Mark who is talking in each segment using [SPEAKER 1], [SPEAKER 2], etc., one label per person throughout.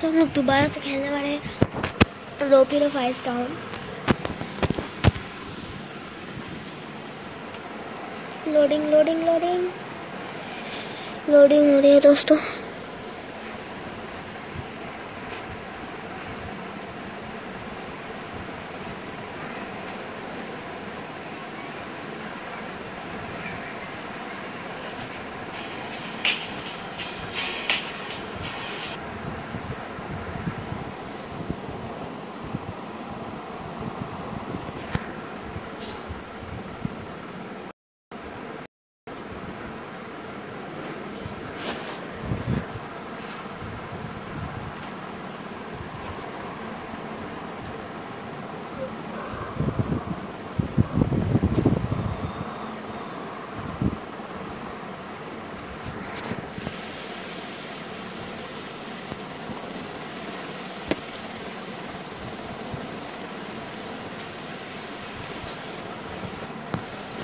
[SPEAKER 1] आज हम लोग दोबारा से खेलने वाले हैं रोपी five star loading loading loading loading हो रही है दोस्तों।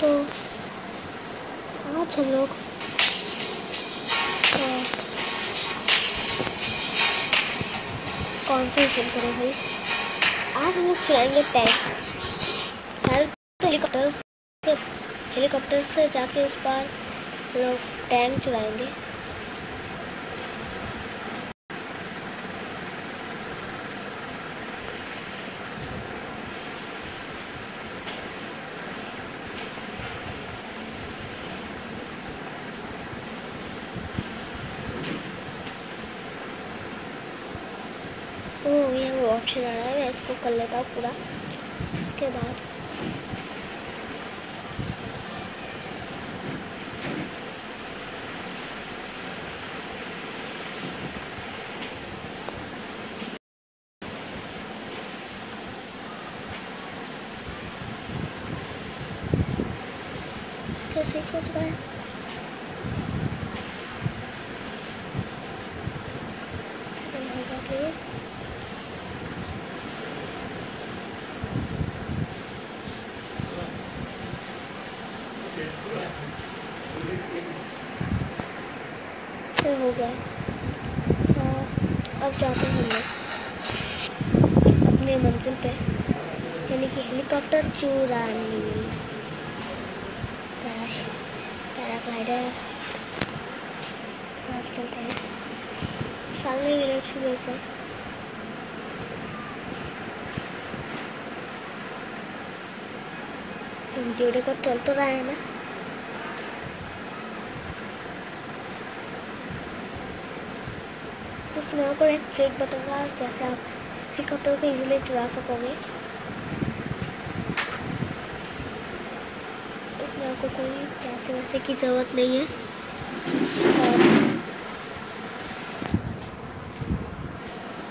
[SPEAKER 1] तो आज हम लोग कौन से मिशन करें भाई। आज हम लोग चलाएँगे टैंक हेलीकॉप्टर्स हेलीकॉप्टर हेलीकॉप्टर से जाके उस पर लोग टैंक चलाएँगे। ओ ये वो ऑप्शन आ रहा है मैं इसको कर लेता हूँ पूरा। उसके बाद चुका है Second हो जा प्लीज़ ये हो गया। हाँ, अब जाते हैं हम लोग। अपने मंजिल पे। यानी कि हेलीकॉप्टर चुरानी। पैरा- पैराग्लाइडर अब चलते हैं। सामने इलेक्ट्रिक बस है जोड़े को चल तो रहा है ना? मैं आपको एक ट्रिक बताऊँगा जैसे आप हेलीकॉप्टर को इजीली चुरा सकोगे। इसमें आपको कोई पैसे वैसे की ज़रूरत नहीं है। और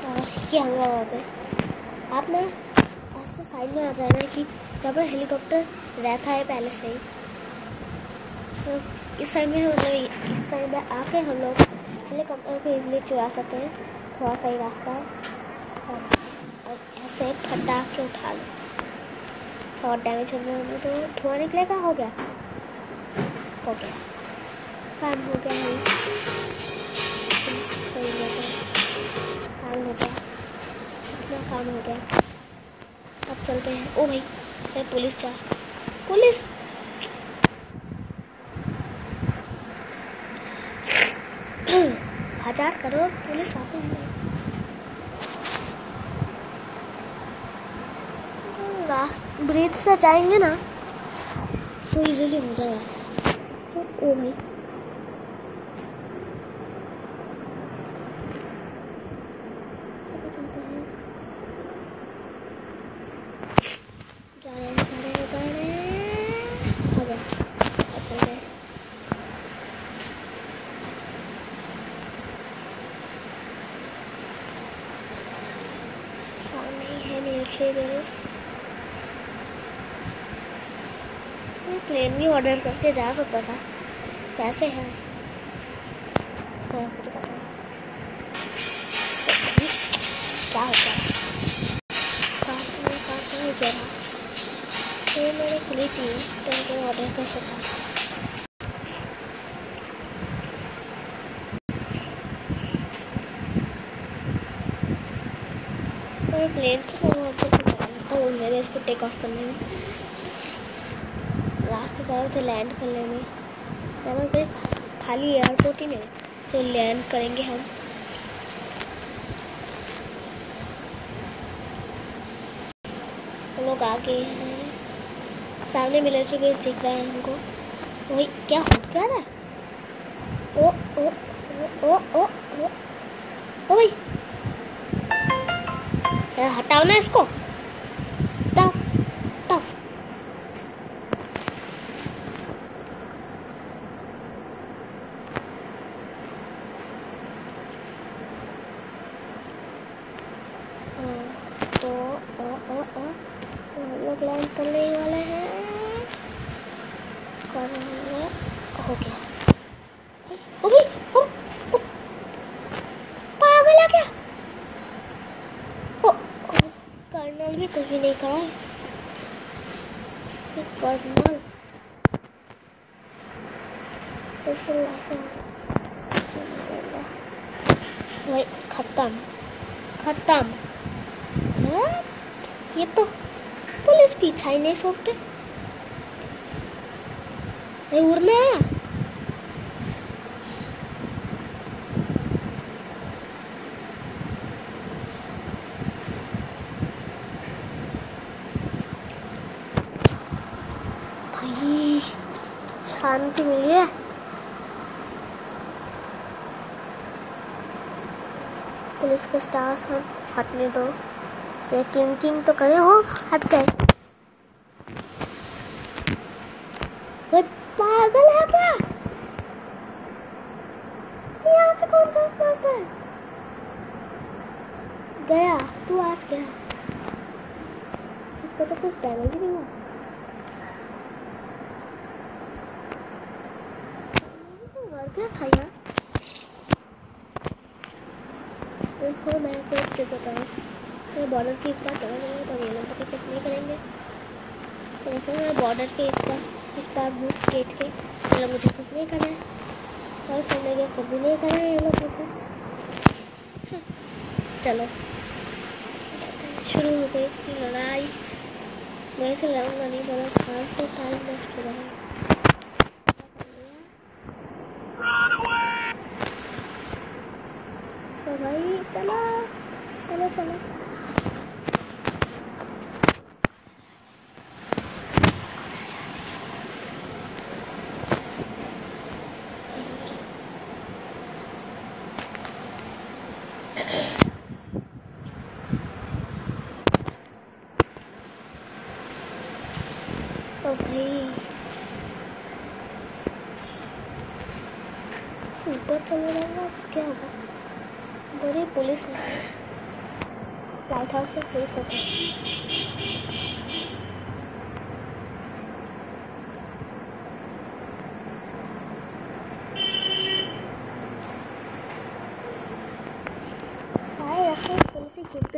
[SPEAKER 1] और ये हम लोग आ गए आप ना ऐसे साइड में आ जाना कि पर हेलीकॉप्टर रहता है पहले से ही तो इस साइड में मतलब इस साइड में आके हम लोग हेलीकॉप्टर को इजीली चुरा सकते हैं। थोड़ा सा ही रास्ता। है और, और ऐसे फटाक के उठा लो। और डैमेज हो गया तो धुआँ निकलेगा हो गया? हो गया। काम हो गया है। काम हो गया। इतना काम हो गया। अब चलते हैं। ओ भाई पुलिस जा पुलिस? हज़ार करोड़ पुलिस आते हैं ब्रिज से जाएँगे ना तो इजीली हो जाएगा तो ओ भाई जा रहे हैं जा रहे हैं जा रहे हैं आ गया अब चलते हैं सामने ही है मिलिट्री बेस प्लेन भी ऑर्डर करके जा सकता था। कैसे हैं। क्या होता मैंने खुली थी तो उनको ऑर्डर कर सका प्लेन से तो मेरे इसको टेक ऑफ़ करने में। चारों थे लैंड करने में। यहाँ कोई खाली एयरपोर्ट ही नहीं तो लैंड करेंगे हम। हम लोग आ गए हैं। सामने मिलिट्री बेस दिख रहा है हमको। वही, क्या हो क्या ओ ओ ओ ओ ओ ओ ओ भाई हटाओ ना इसको टफ टफ तो हम लोग लैंड करने ही वाले हैं। कर हो? गया। ओ भाई ओ, पागल है क्या ओ, ओ कर्नल भी कभी नहीं करा है। कर्नल। भाई खत्म। खत्म। ये तो पुलिस पीछा ही नहीं छोड़ते नहीं उड़ने आया भाई, शांति मिली है। पुलिस के स्टार्स हम हटने दो। ये किंग किंग तो करे हो, हट गए वो पागल है क्या यहाँ से कौन सा करता है गया तू आज गया डैमेज ही। नहीं गया था यार। देखो, मैं बताऊँ। मैं बॉर्डर की इस बार तो ये लोग कुछ नहीं करेंगे। तो देखो, मैं बॉर्डर के इस बार इस बार बूथ गेट के, ये लोग मुझे कुछ नहीं करना है। और सामने के कभी नहीं करना है ये लोग मुझे। चलो। शुरू हो गई इसकी लड़ाई। मेरे से लड़ूँगा नहीं बड़ा खास तो टाइम वेस्ट हो रहा है। तो भाई, चलो चलो चलो। भाई ऊपर चले जाऊँगा तो क्या होगा बड़ी पुलिस है लाइट हाउस में पुलिस होती है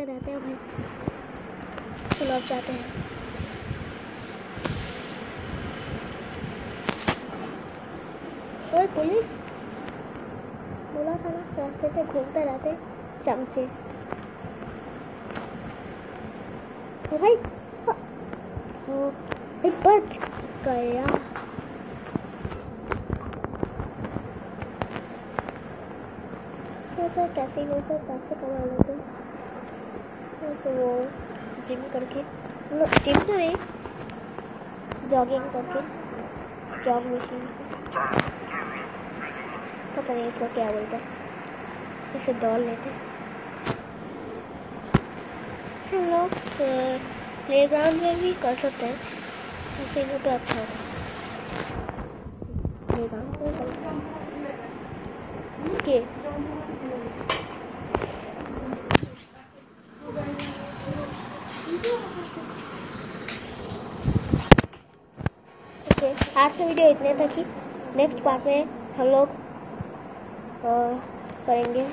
[SPEAKER 1] रहते हैं भाई। चलो, अब जाते हैं। ओए पुलिस बोला था ना रास्ते पे घूमते रहते चमचे भाई ओ, बच गया तो कैसे हो सर पैसे कमा लेते तो वो जिम करके जिम तो नहीं जॉगिंग करके जॉग मशीन से पता नहीं इसको क्या बोलते हैं। इसे दौड़ लेते हम लोग प्ले ग्राउंड में भी कर सकते हैं। ऐसे वो तो अच्छा कर सकते ओके आज का वीडियो इतने तक ही नेक्स्ट पार्ट में हम लोग करेंगे।